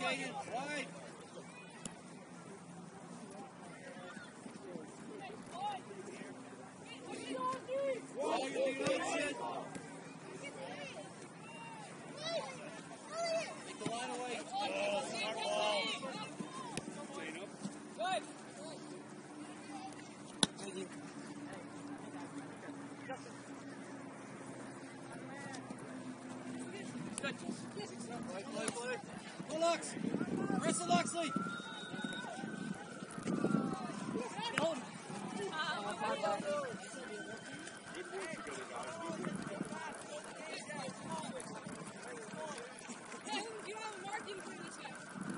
Caden. Wide. Wall your defense. Take the line away. Play, play, play. Go Lux. Luxley.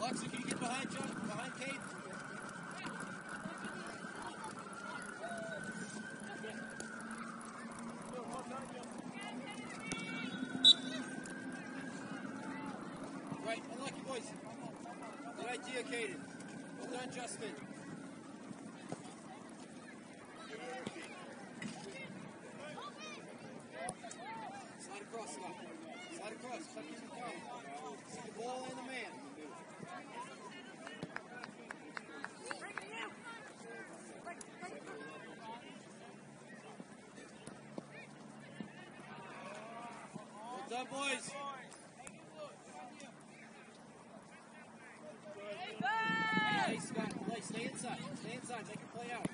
Luxley, can you get behind John? Behind Kate? Right, unlucky boys. Good idea, Caden. Done, Justin. Slide across, Scott. Slide across. Tuck in the. See the ball and the man. Well done, boys. Play, Scott. Play. Stay inside. Stay inside. Make your play out.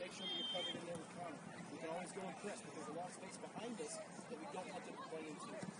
Make sure that you're covered in there with Connor. We can always go and press, but there's a lot of space behind us that we don't want them to play into.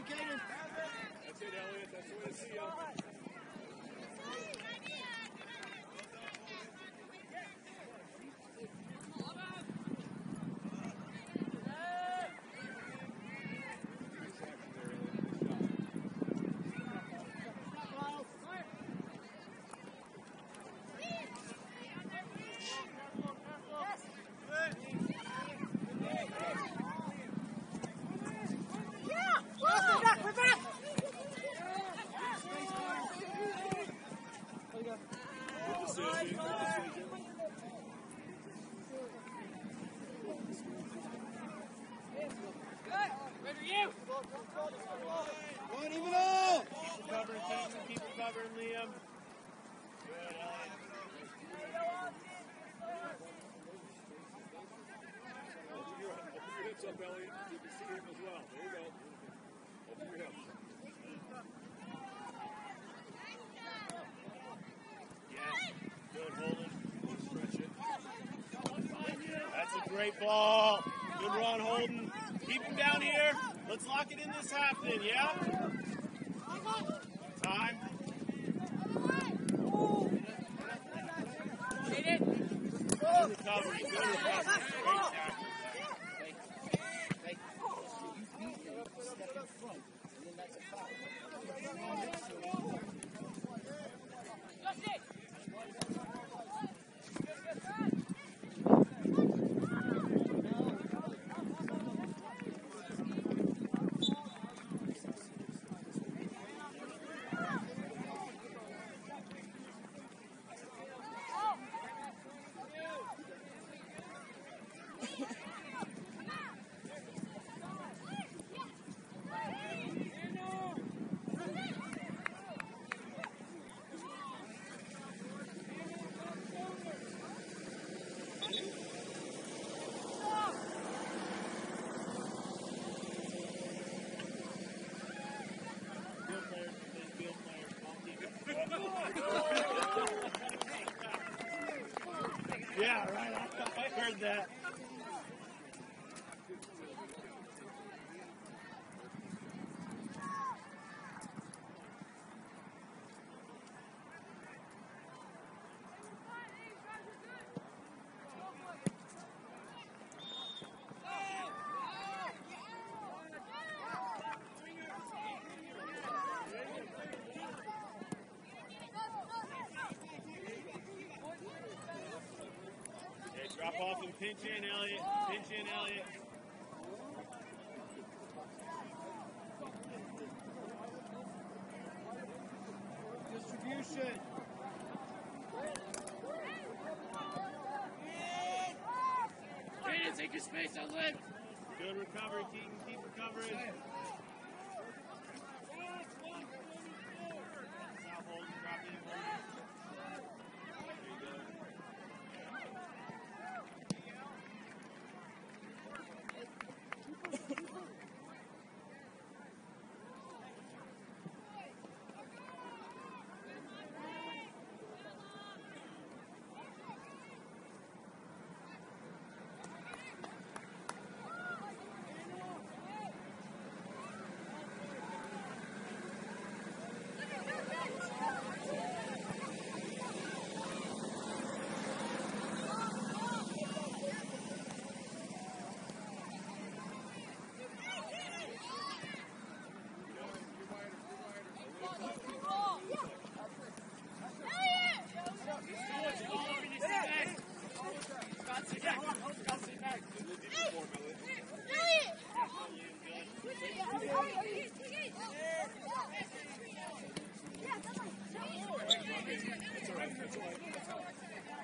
Inside, Caden. That's it, Elliot. That's the way to see you. Good decision. Good decision. One, even up. Keep recovering, Keaton. Keep recovering, Liam. Good, Elliot. Open your, open Elliot. You can see him as well. There you go. Your hips. Good. Stretch it. That's a great ball. Good run, Holden. Keep him down here. Let's lock it in this half then, yeah? I that. Okay, drop off and pinch in, Elliot. Pinch in, Elliot. Distribution. Jaden, take your space on lift. Good recovery, Keaton. Keep recovering. Stop holding, drop in, Holden. There you go.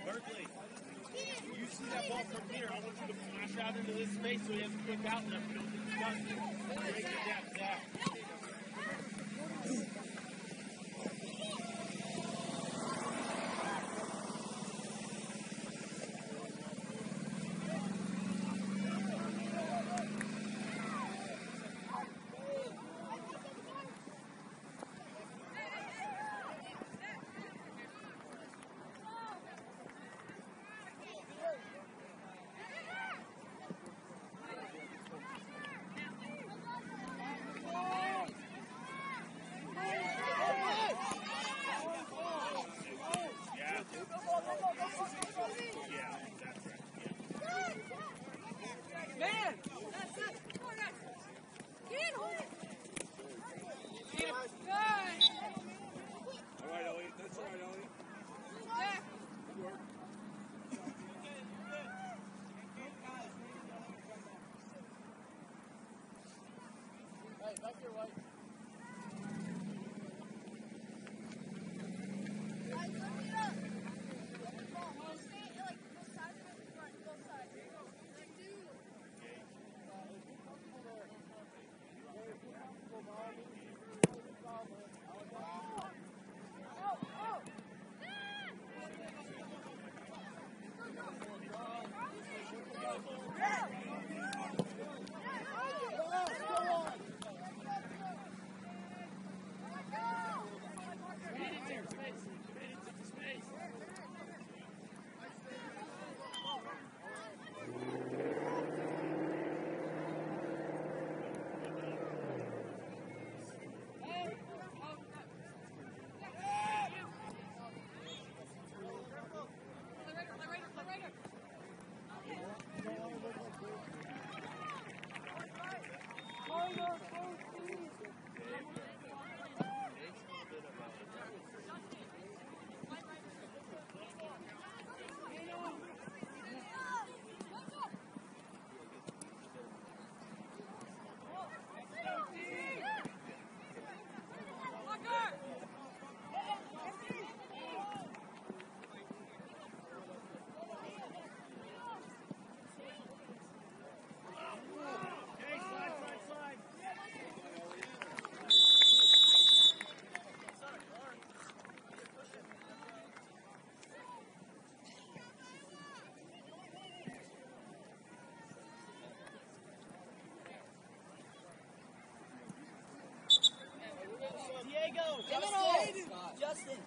Berkeley, you see that ball from here. I want you to flash out into this space so he has wife. That's your wife. Justin! Justin.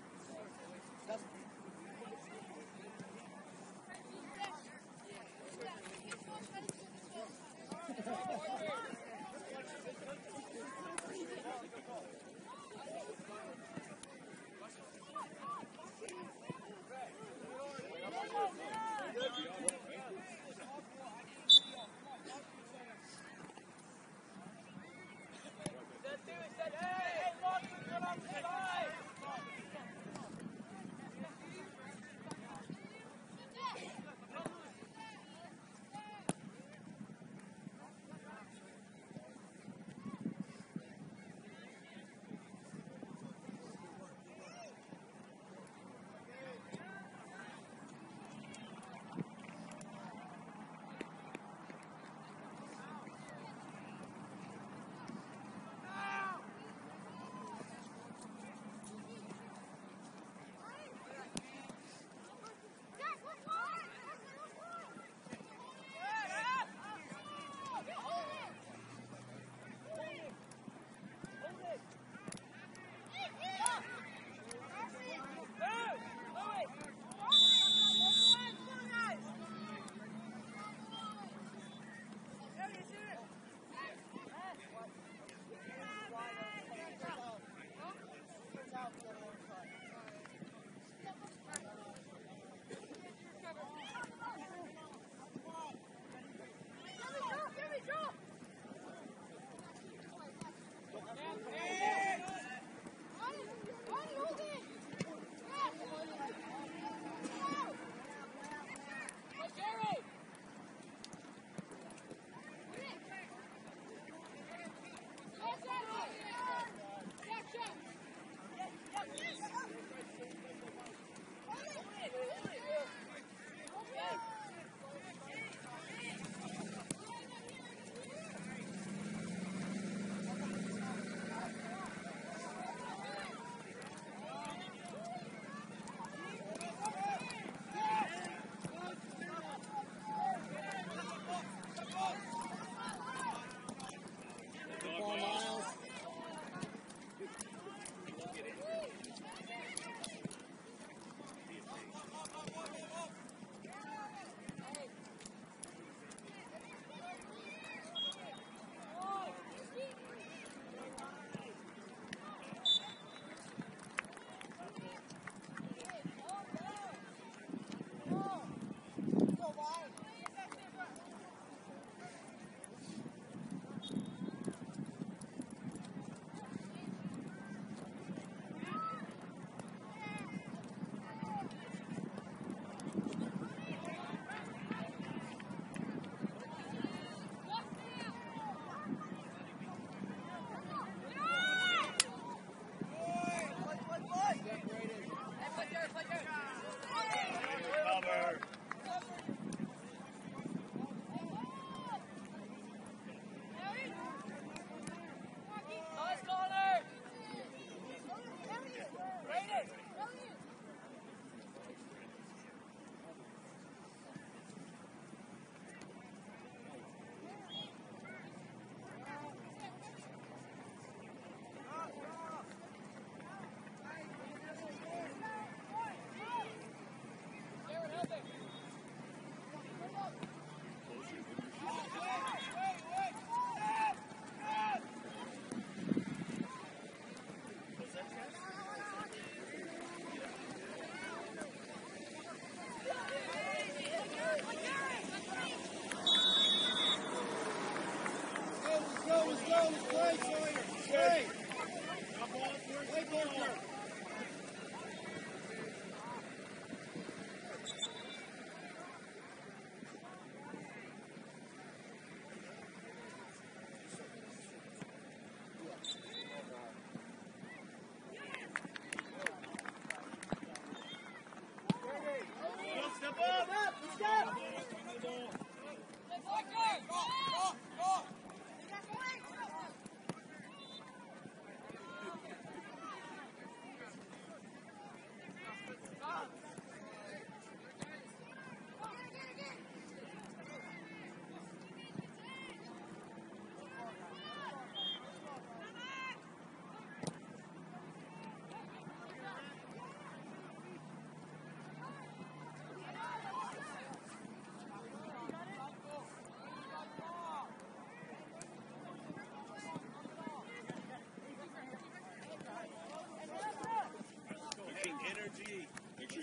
Three.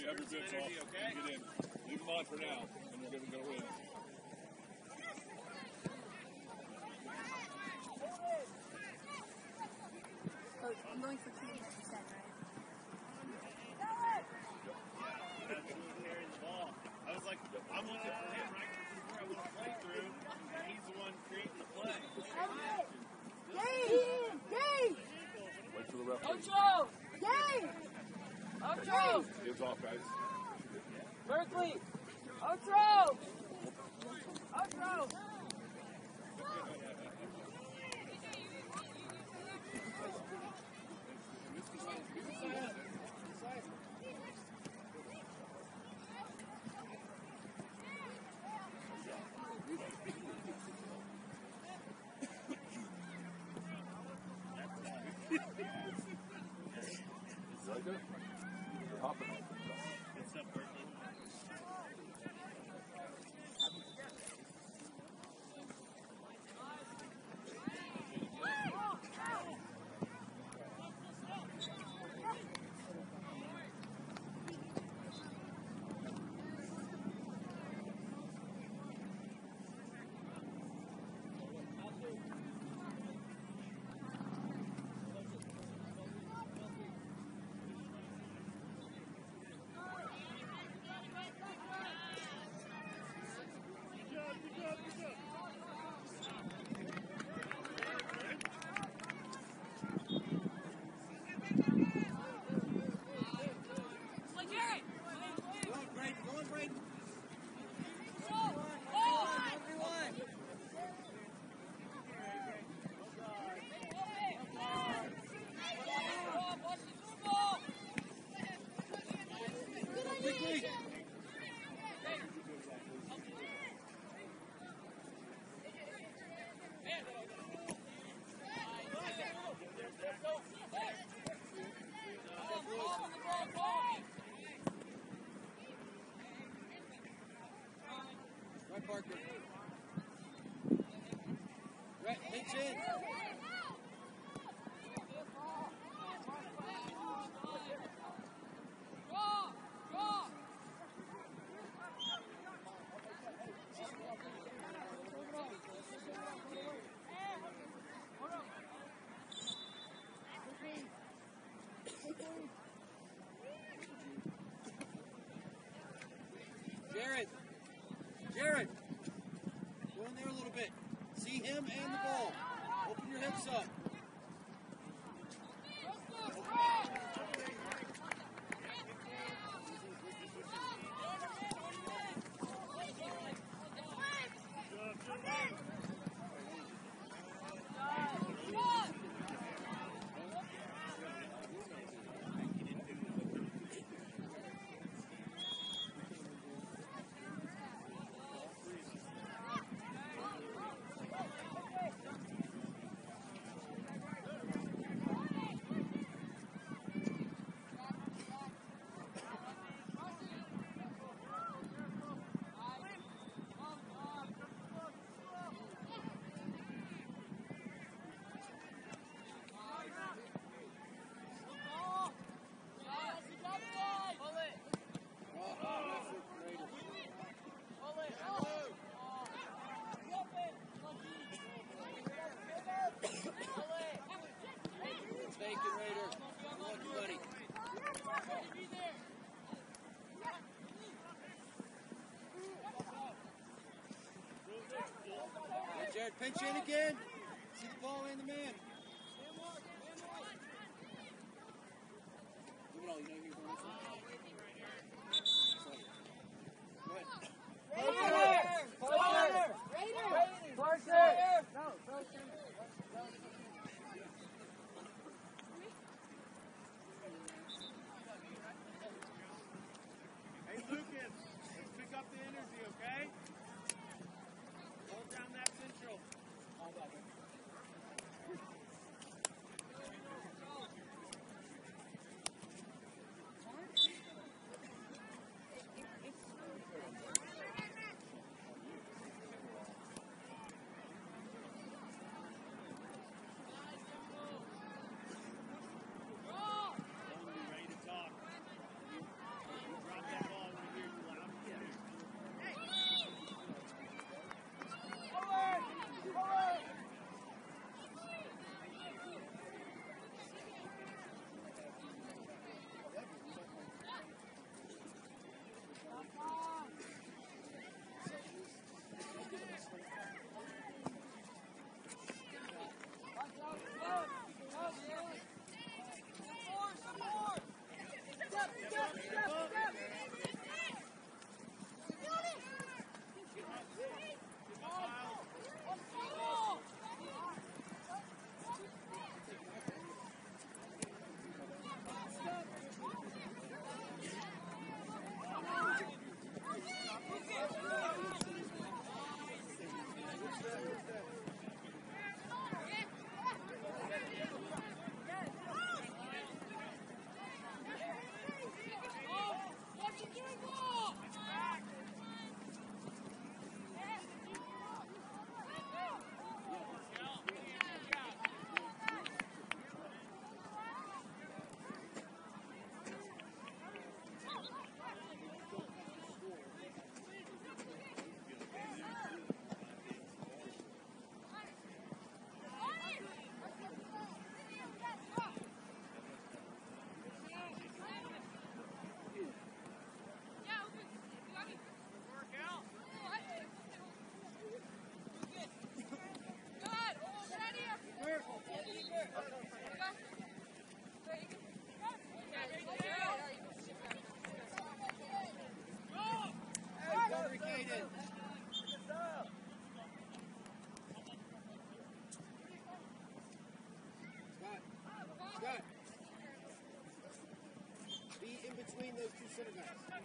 Okay? Get in. Leave them on for now, and we're going to go in. guys. Berkeley! Outro! marker. Right, pinch in. Pinch in again. See the ball and the man. Sit it down.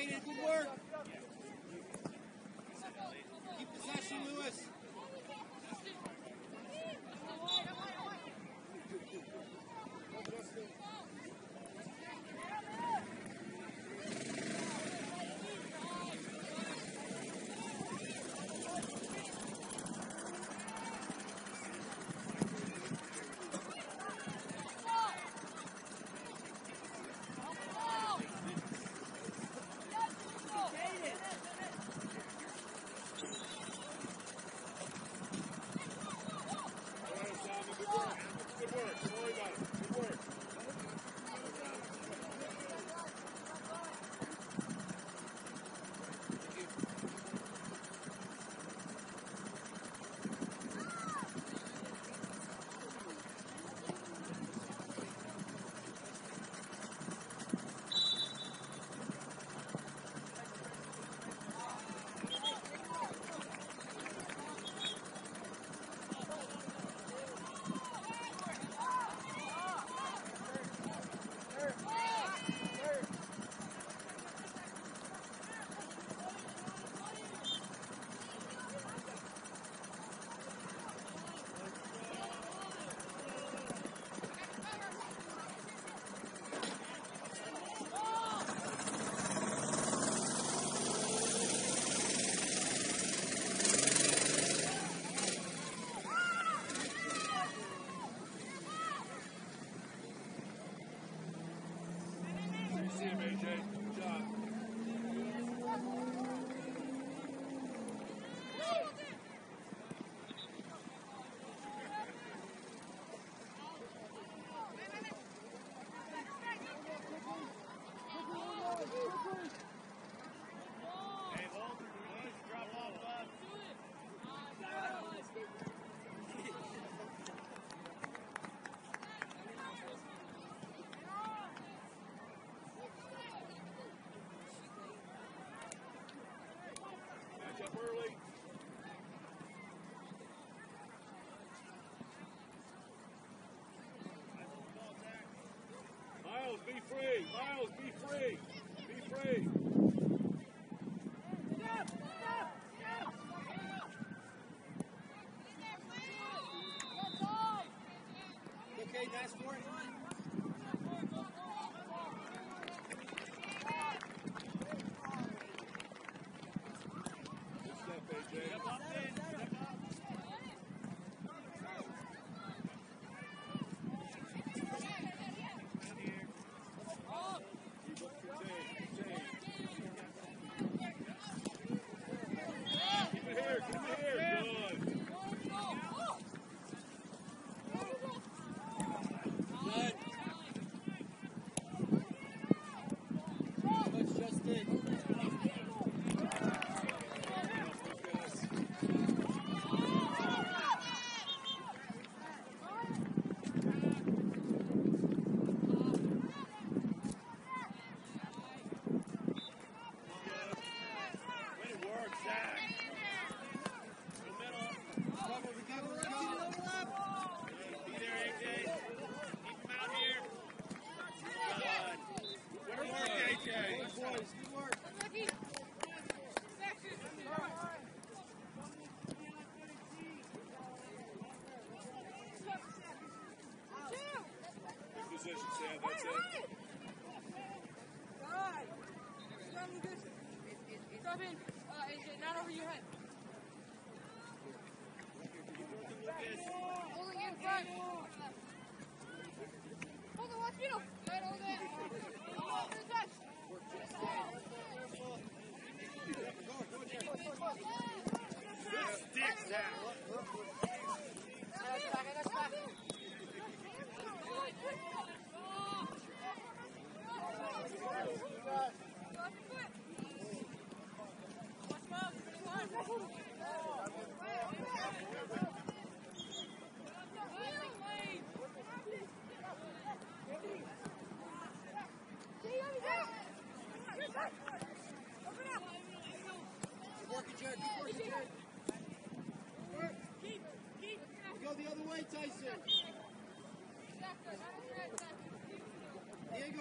It. Good work. free. Miles, be free. Be free.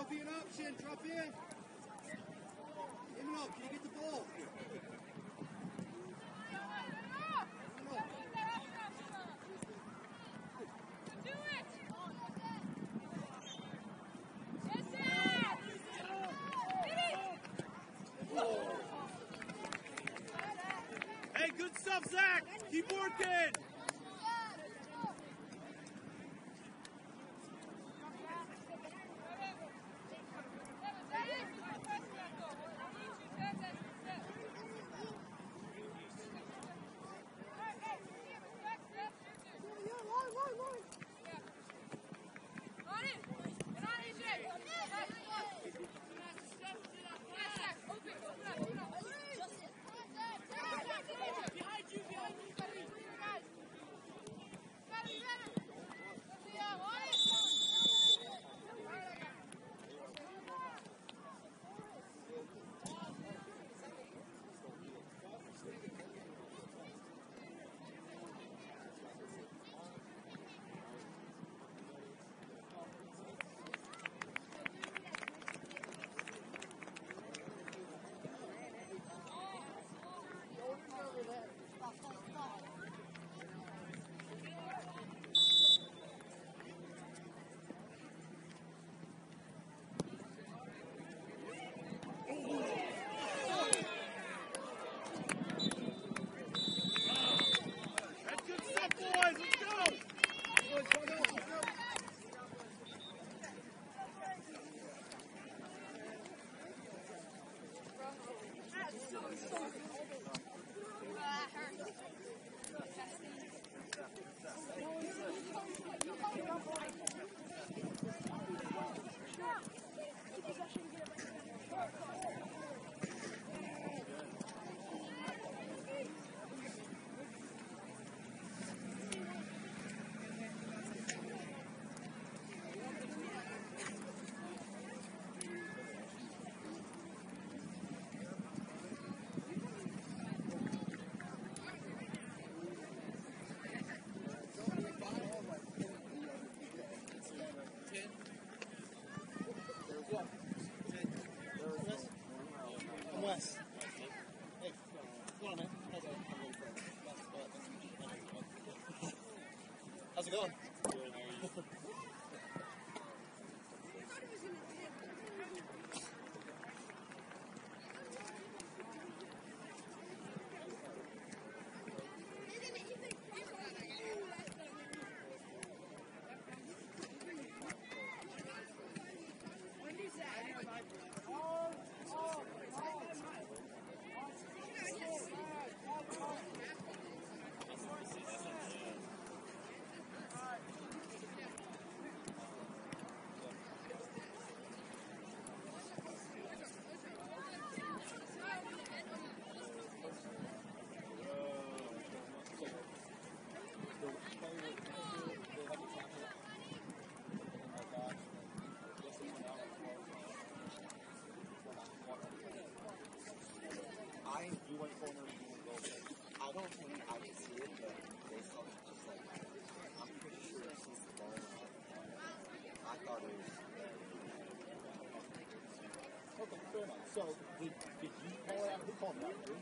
Drop in, option, drop in. Imano, can you get the ball? Good stuff, Zach! Keep working! So, did, did you call it out? Who called it out? Drew?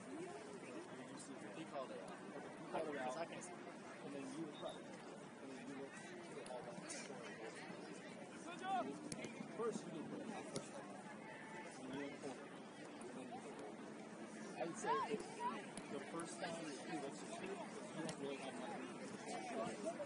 He called out. You called it out. And then you were right. And then you to the all that. First, you put it. First you. And then you it. I would say if the first time he looks at you, you don't really have much. No,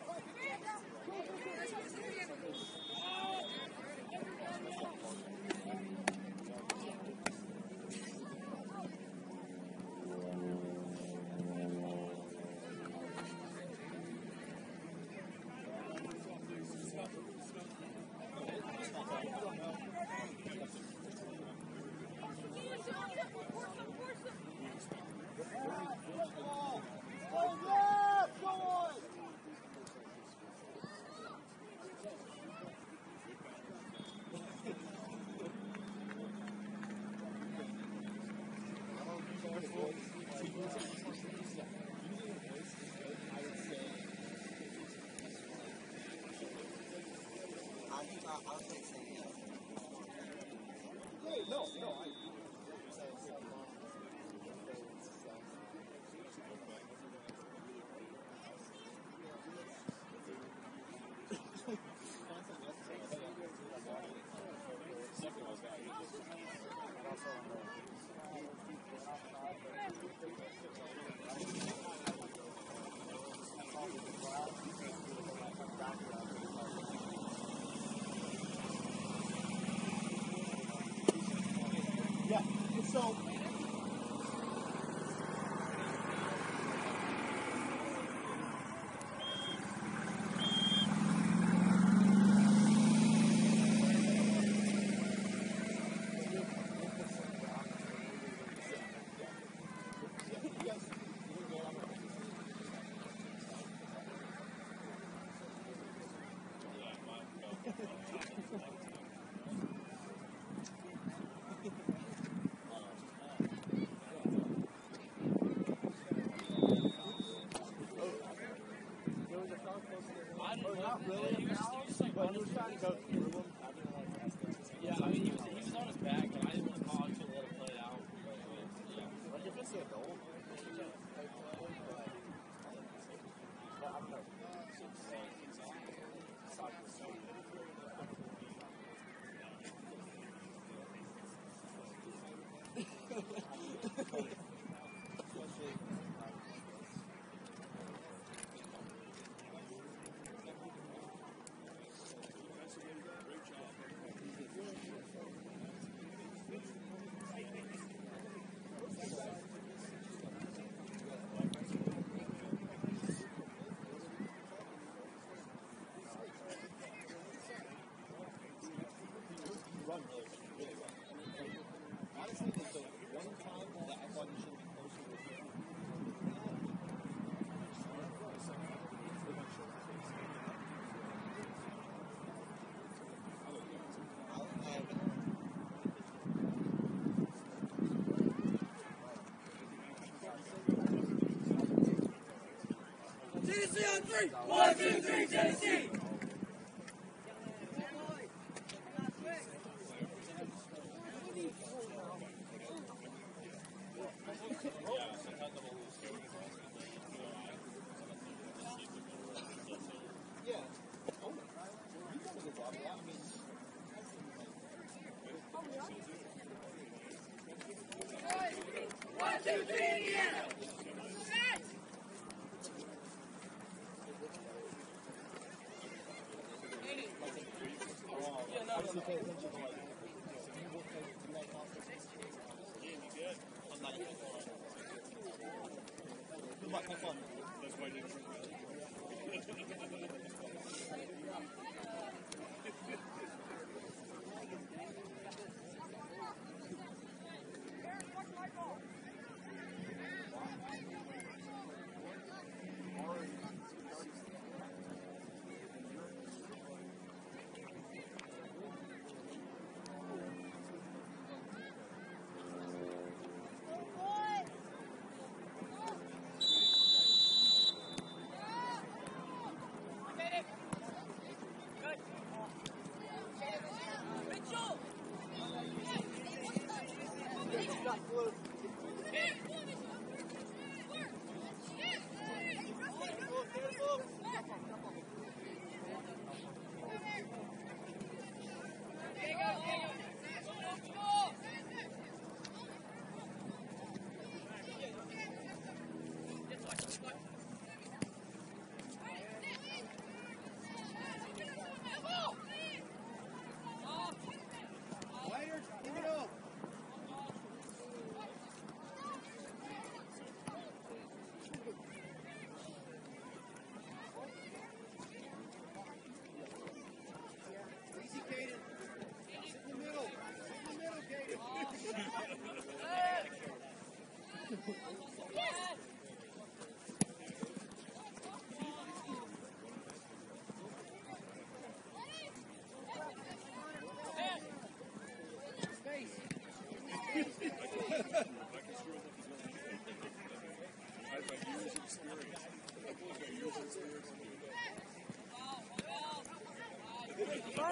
run really, well. Honestly, there's the one time that I thought you should be closer to him. Yeah. Oh, you done a good job. Yeah, I mean, obviously pay attention to like, if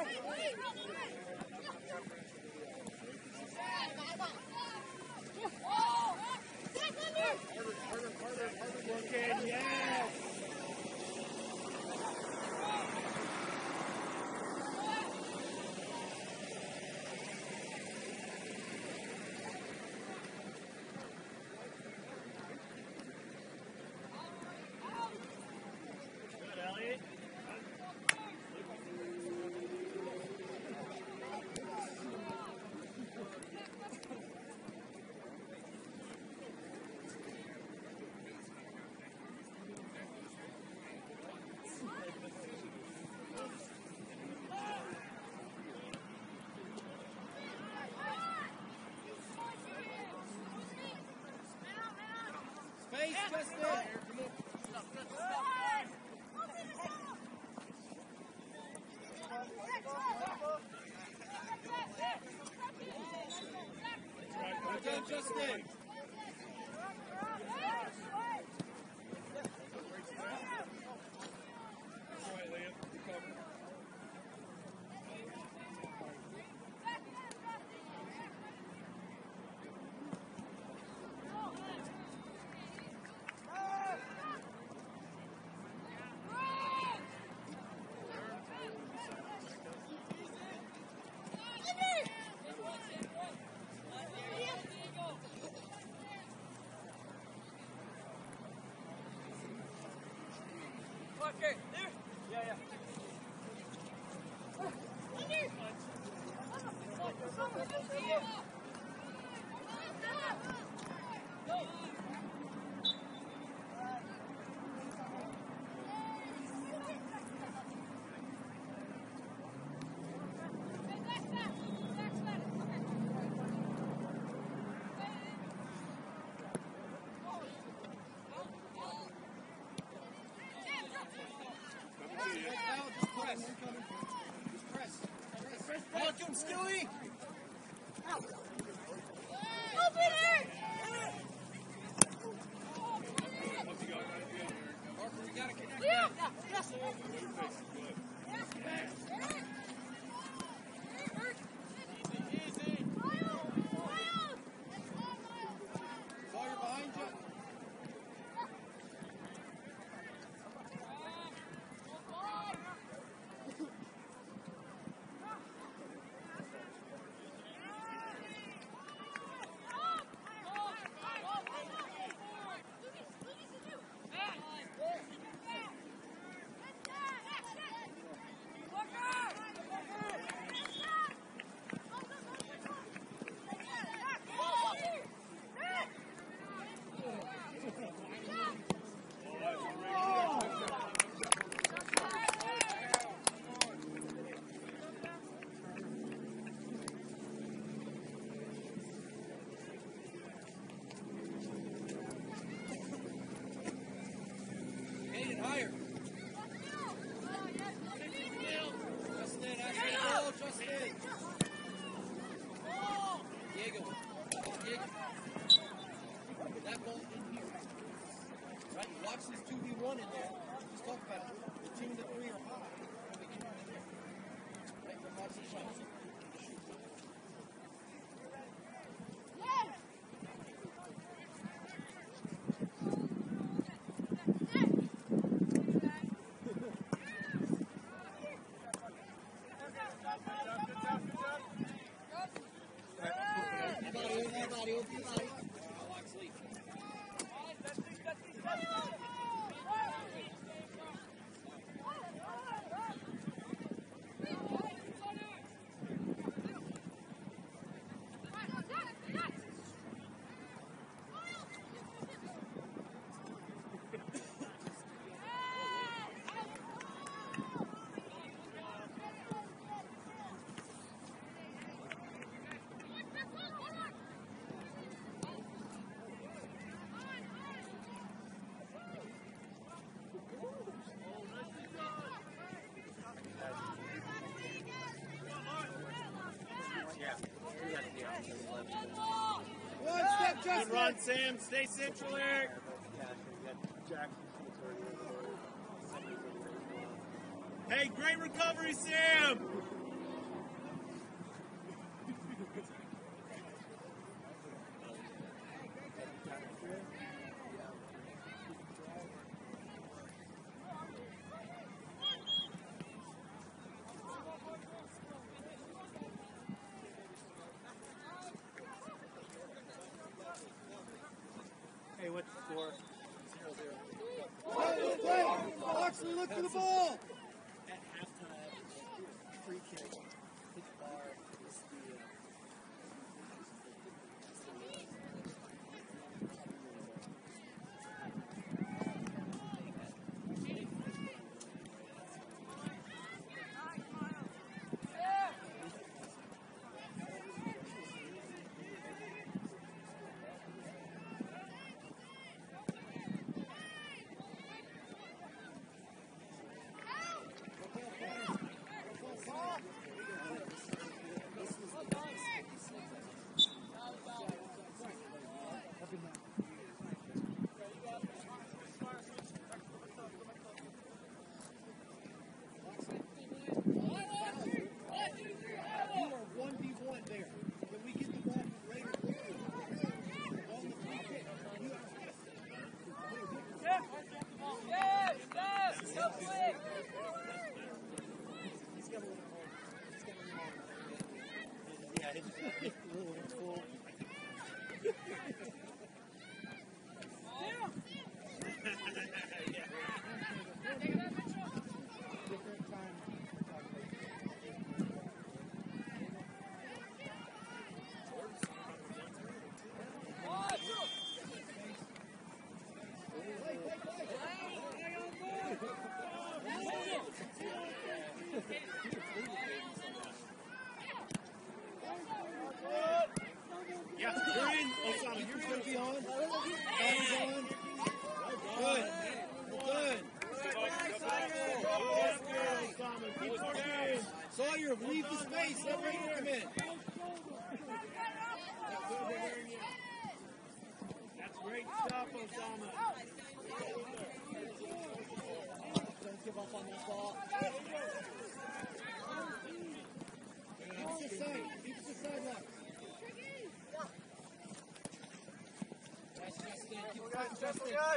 Wait, wait. Justin! Vacuum Skilly? Good run, Sam. Stay central, Eric. Hey, great recovery, Sam. what's the score? Zero, zero. Oxley, look for the ball!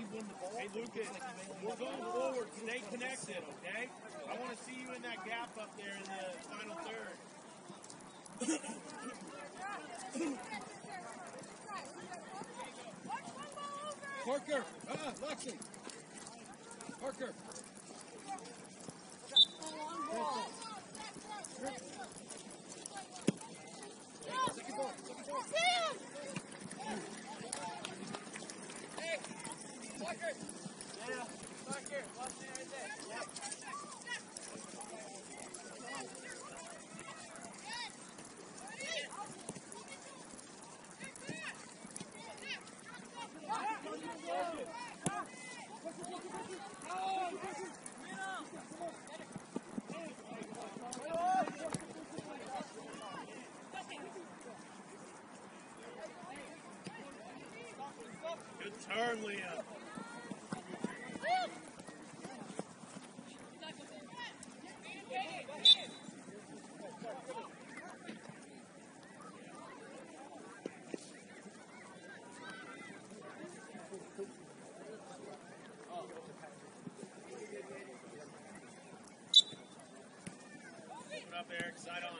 Hey, Lucas, we're going forward. Stay connected, okay? I want to see you in that gap up there in the final third. Parker, ah, Lexi. Parker. Turn, Leah. up there because I don't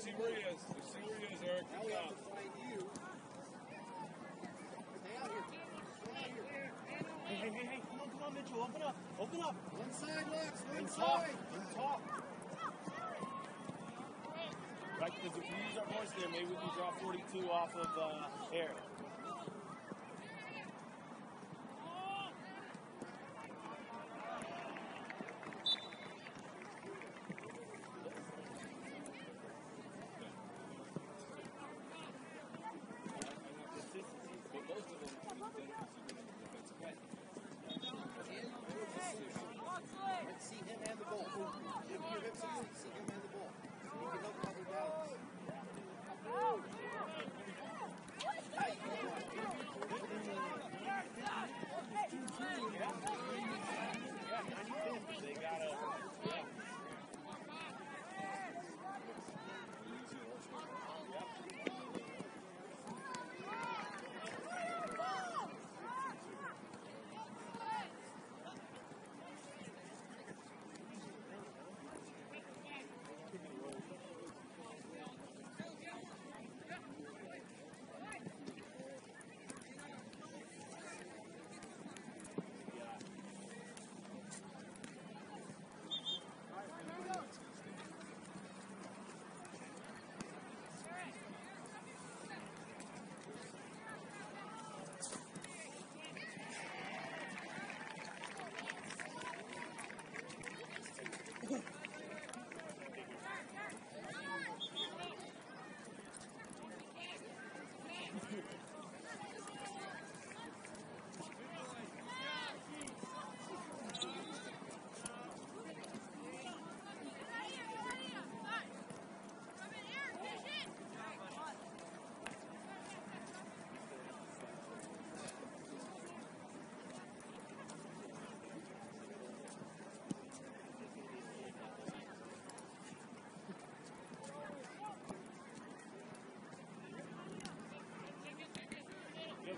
Let's see where he is. Let's see where he is, Eric. Good job. Hey, hey, hey, hey, come on, come on, Mitchell, open up, open up. One side, Lex, one side. Talk. Right, because if we use our voice there, maybe we can draw 42 off of uh, Eric.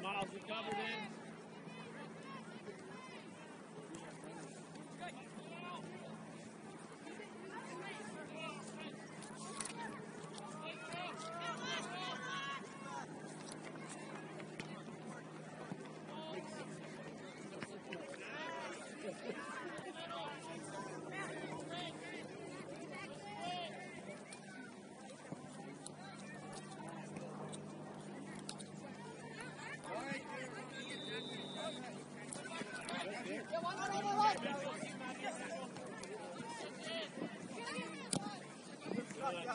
Miles recovered it. Good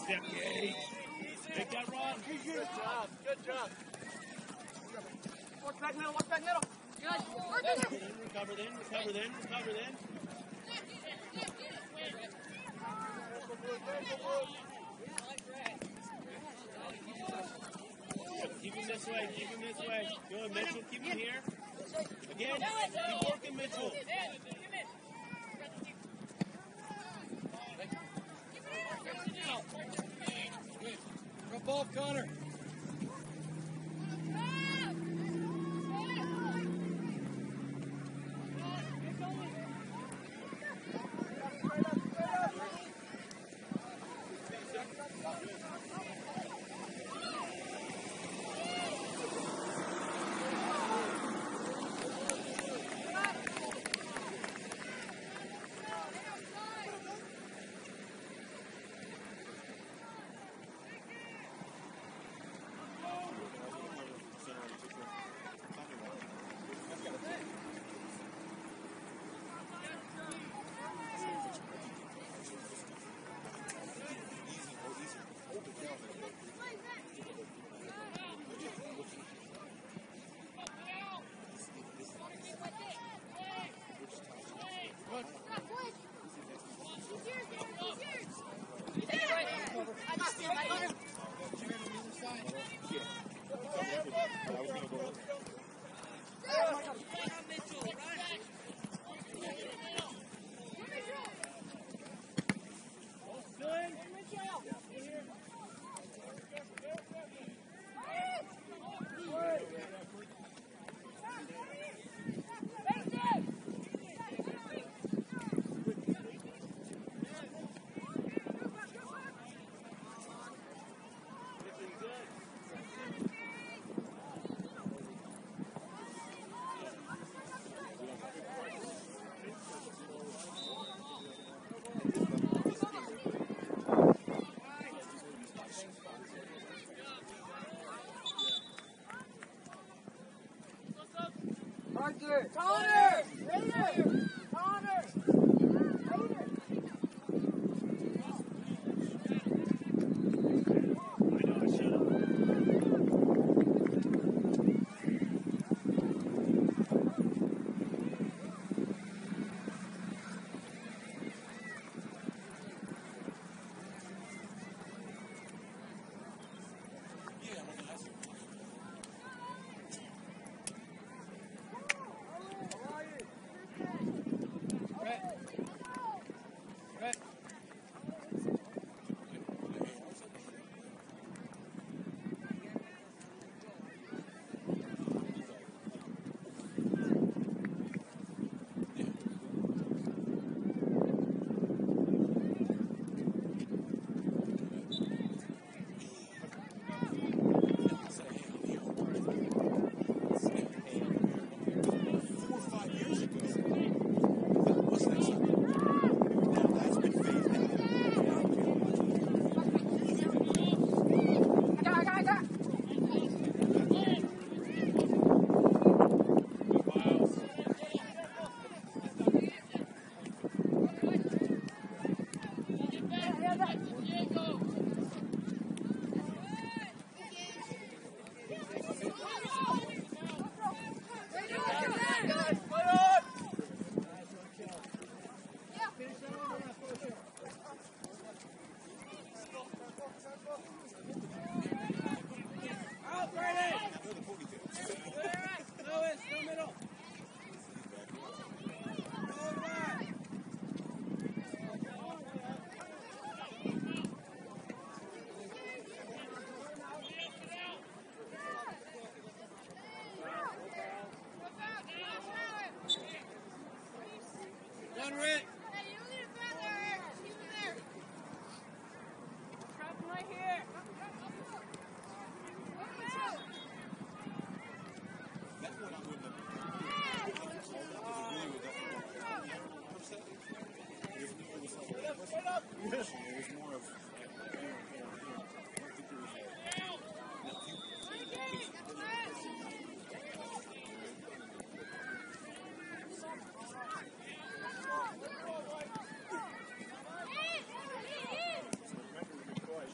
step, Make that run. Good job. Good job. Watch back middle, watch back middle. Recover then, recover then, recover then. Connor! Connor! Connor! It was more of. I don't think there was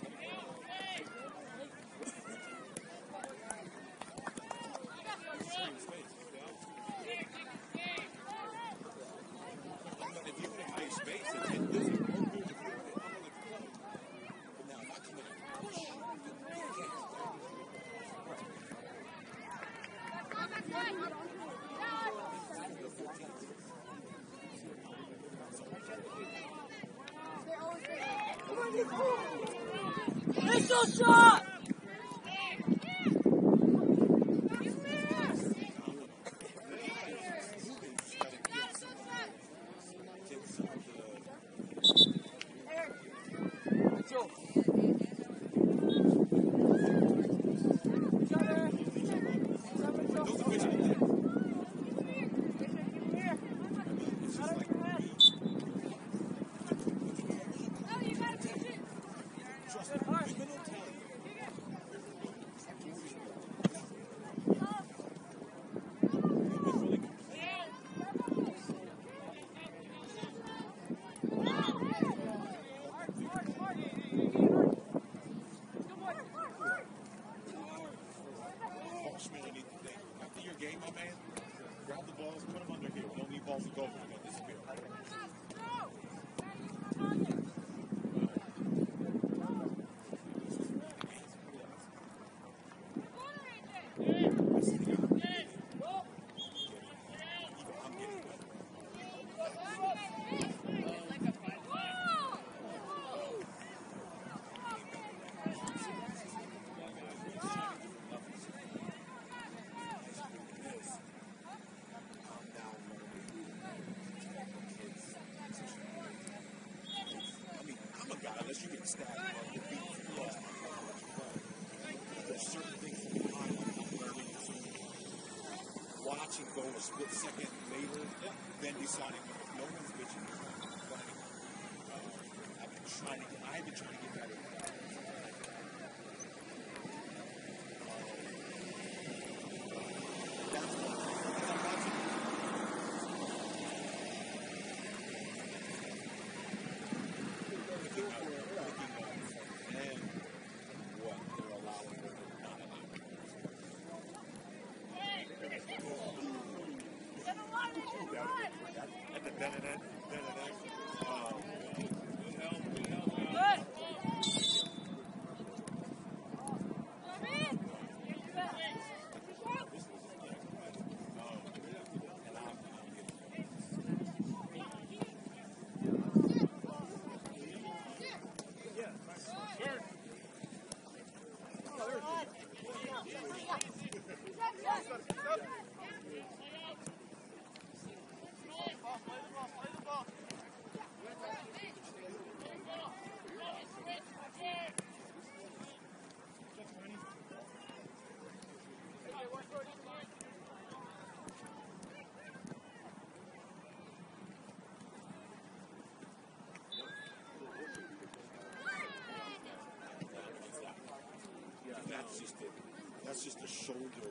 if you have high space, it, it doesn't work good if you're up on the floor. But now, if I come in and Missile shot! get some of the those original things. It's just like trust me, women will tell you. It's really good. Ball Schmidt, I need to think. After your game, my man, grab the balls, put them under here. We don't need balls to go. They're going to disappear. That's the thing I'm getting. Even I'm getting better. I mean, I'm a guy, unless you get stabbed, or get beat, you lost my college. There's certain things in my life I'm learning to watch and go a split second later, then deciding no one's bitching, but uh, I've been trying to get, I've been trying to get better. at that. That's what, as I'm watching looking at, looking at them, what they're allowing, what they're not allowing. And the da-da-da, That's just a, that's just a shoulder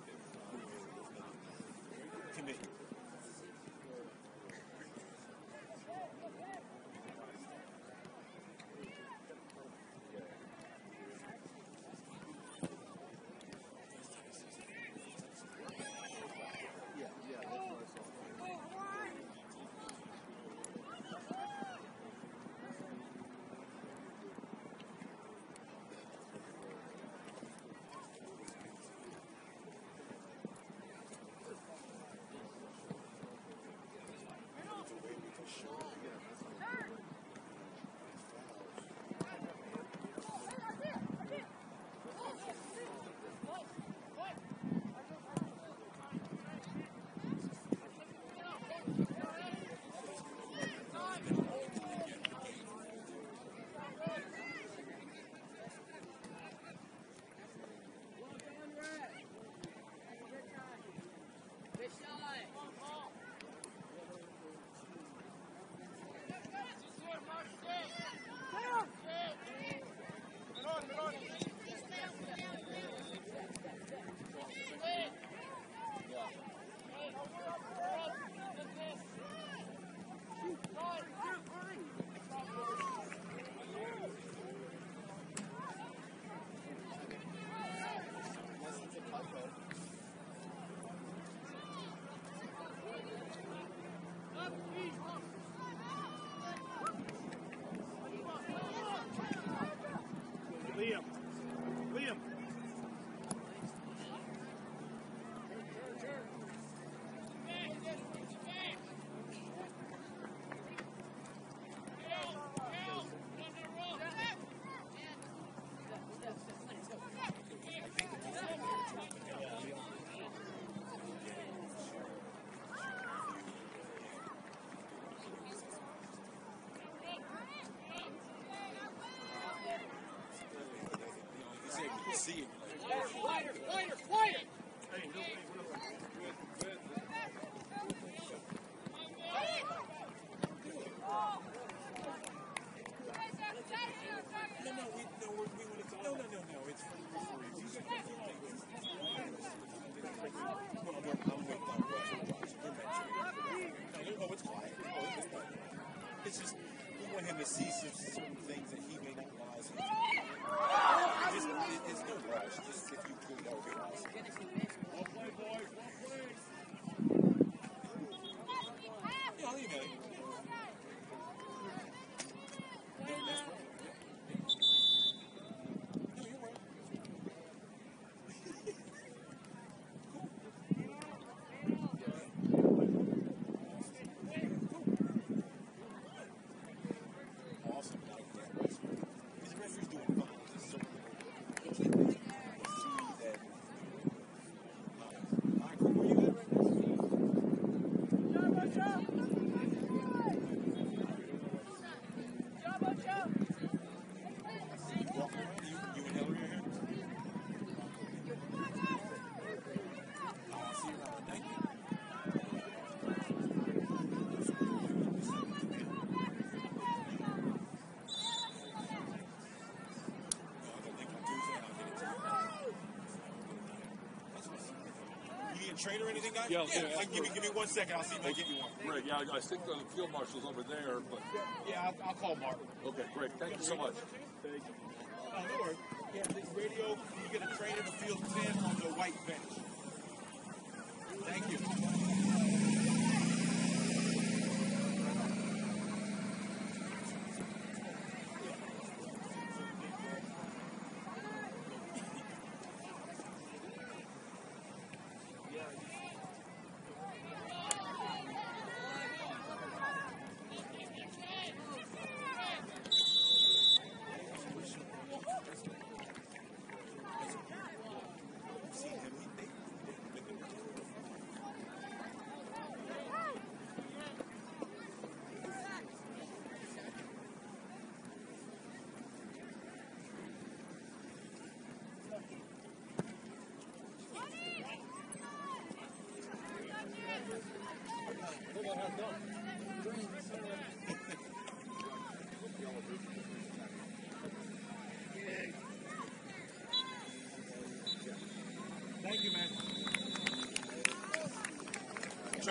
see No, no, we, no, we, want to, no, no, no, no, it's for different No, no, it's quiet. It's just, we want him to see certain things that he may not realize. You trade or anything, guys? Yeah, yeah. yeah, like, give me, give me one second. I'll see if I can get you one. Great. Yeah, I I think the field marshal's over there, but Yeah, I'll, I'll call Mark. okay, great. Thank you so much. Thank you. Oh, no worries. Yeah, this radio, you get a train in the field 10 on the white bench.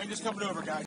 Train just coming over, guys.